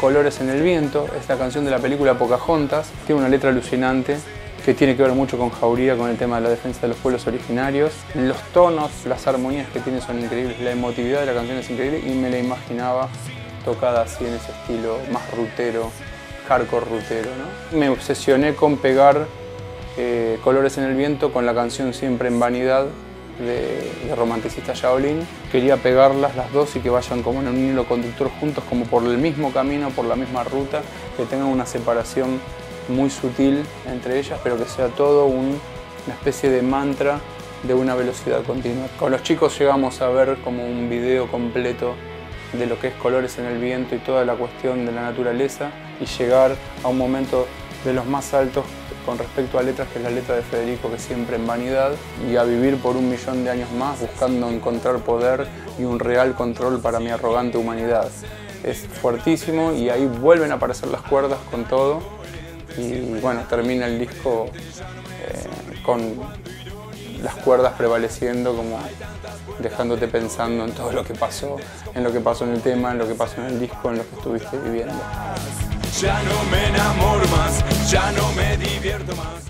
Colores en el viento, es la canción de la película Pocahontas, tiene una letra alucinante que tiene que ver mucho con Jauría, con el tema de la defensa de los pueblos originarios. Los tonos, las armonías que tiene son increíbles, la emotividad de la canción es increíble y me la imaginaba tocada así en ese estilo más rutero, hardcore rutero. ¿no? Me obsesioné con pegar eh, Colores en el viento con la canción Siempre en Vanidad de, Romanticista Shaolin. Quería pegarlas las dos y que vayan como en un hilo conductor juntos, como por el mismo camino, por la misma ruta, que tengan una separación muy sutil entre ellas, pero que sea todo un, una especie de mantra de una velocidad continua. Con los chicos llegamos a ver como un video completo de lo que es colores en el viento y toda la cuestión de la naturaleza y llegar a un momento de los más altos con respecto a letras, que es la letra de Federico, que siempre en vanidad, y a vivir por un millón de años más buscando encontrar poder y un real control para mi arrogante humanidad. Es fuertísimo y ahí vuelven a aparecer las cuerdas con todo y bueno, termina el disco eh, con las cuerdas prevaleciendo, como dejándote pensando en todo lo que pasó, en lo que pasó en el tema, en lo que pasó en el disco, en lo que estuviste viviendo. Ya no me enamoro más, ya